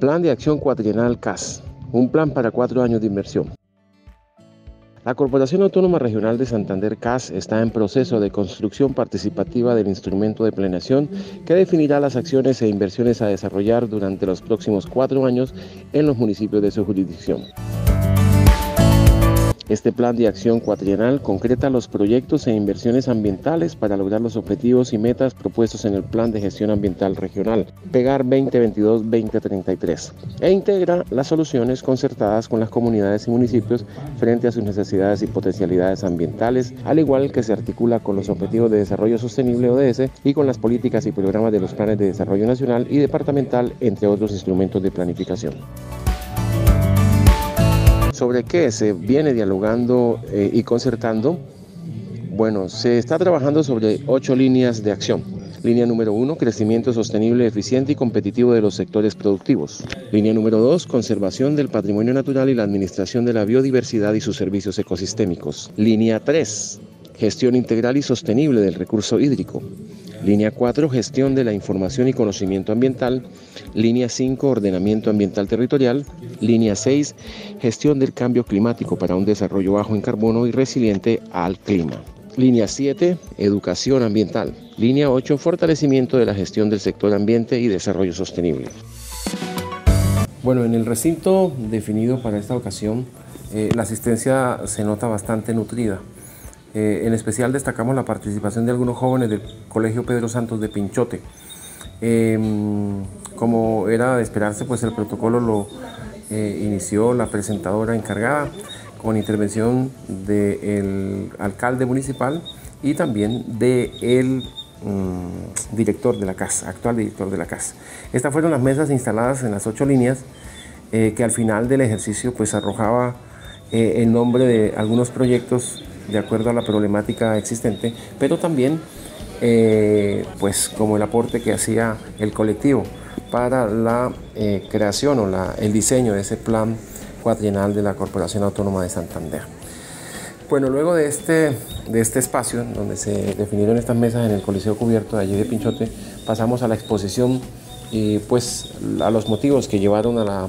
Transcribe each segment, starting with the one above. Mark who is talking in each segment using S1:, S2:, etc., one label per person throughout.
S1: Plan de Acción Cuatrienal CAS, un plan para cuatro años de inversión. La Corporación Autónoma Regional de Santander CAS está en proceso de construcción participativa del instrumento de planeación que definirá las acciones e inversiones a desarrollar durante los próximos cuatro años en los municipios de su jurisdicción. Este plan de acción cuatrienal concreta los proyectos e inversiones ambientales para lograr los objetivos y metas propuestos en el Plan de Gestión Ambiental Regional, PEGAR 2022-2033, e integra las soluciones concertadas con las comunidades y municipios frente a sus necesidades y potencialidades ambientales, al igual que se articula con los Objetivos de Desarrollo Sostenible ODS y con las políticas y programas de los planes de desarrollo nacional y departamental, entre otros instrumentos de planificación. ¿Sobre qué se viene dialogando eh, y concertando? Bueno, se está trabajando sobre ocho líneas de acción. Línea número uno, crecimiento sostenible, eficiente y competitivo de los sectores productivos. Línea número dos, conservación del patrimonio natural y la administración de la biodiversidad y sus servicios ecosistémicos. Línea tres, gestión integral y sostenible del recurso hídrico. Línea 4, gestión de la información y conocimiento ambiental. Línea 5, ordenamiento ambiental territorial. Línea 6, gestión del cambio climático para un desarrollo bajo en carbono y resiliente al clima. Línea 7, educación ambiental. Línea 8, fortalecimiento de la gestión del sector ambiente y desarrollo sostenible. Bueno, en el recinto definido para esta ocasión, eh, la asistencia se nota bastante nutrida. Eh, en especial destacamos la participación de algunos jóvenes del Colegio Pedro Santos de Pinchote. Em, como era de esperarse, pues el protocolo lo eh, inició la presentadora encargada con intervención del alcalde municipal y también del mm, director de la casa, actual director de la casa. Estas fueron las mesas instaladas en las ocho líneas eh, que al final del ejercicio pues arrojaba el nombre de algunos proyectos de acuerdo a la problemática existente, pero también eh, pues como el aporte que hacía el colectivo para la eh, creación o la, el diseño de ese plan cuatrienal de la Corporación Autónoma de Santander. Bueno, luego de este, de este espacio donde se definieron estas mesas en el Coliseo Cubierto de allí de Pinchote, pasamos a la exposición y pues a los motivos que llevaron a,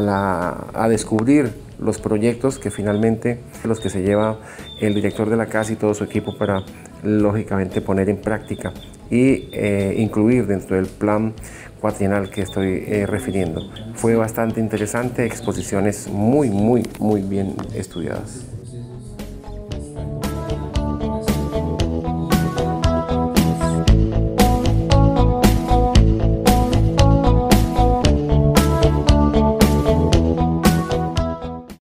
S1: la, a descubrir los proyectos que finalmente los que se lleva el director de la casa y todo su equipo para lógicamente poner en práctica y eh, incluir dentro del plan cuatrienal que estoy eh, refiriendo. Fue bastante interesante, exposiciones muy, muy, muy bien estudiadas.